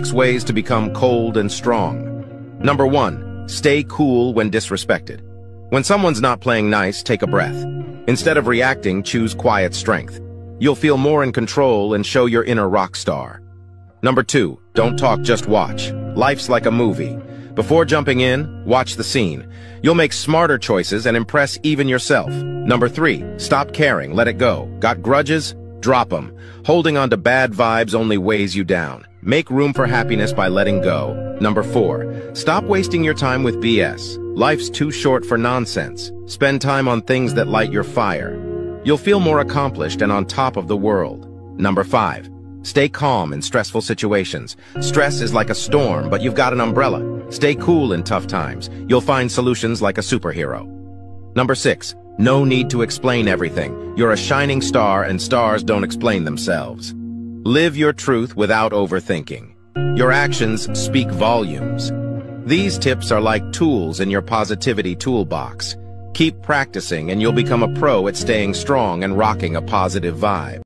Six ways to become cold and strong. Number one, stay cool when disrespected. When someone's not playing nice, take a breath. Instead of reacting, choose quiet strength. You'll feel more in control and show your inner rock star. Number two, don't talk, just watch. Life's like a movie. Before jumping in, watch the scene. You'll make smarter choices and impress even yourself. Number three, stop caring, let it go. Got grudges? Drop them. Holding on to bad vibes only weighs you down. Make room for happiness by letting go. Number four, stop wasting your time with BS. Life's too short for nonsense. Spend time on things that light your fire. You'll feel more accomplished and on top of the world. Number five, stay calm in stressful situations. Stress is like a storm, but you've got an umbrella. Stay cool in tough times. You'll find solutions like a superhero. Number six, no need to explain everything. You're a shining star and stars don't explain themselves. Live your truth without overthinking. Your actions speak volumes. These tips are like tools in your positivity toolbox. Keep practicing and you'll become a pro at staying strong and rocking a positive vibe.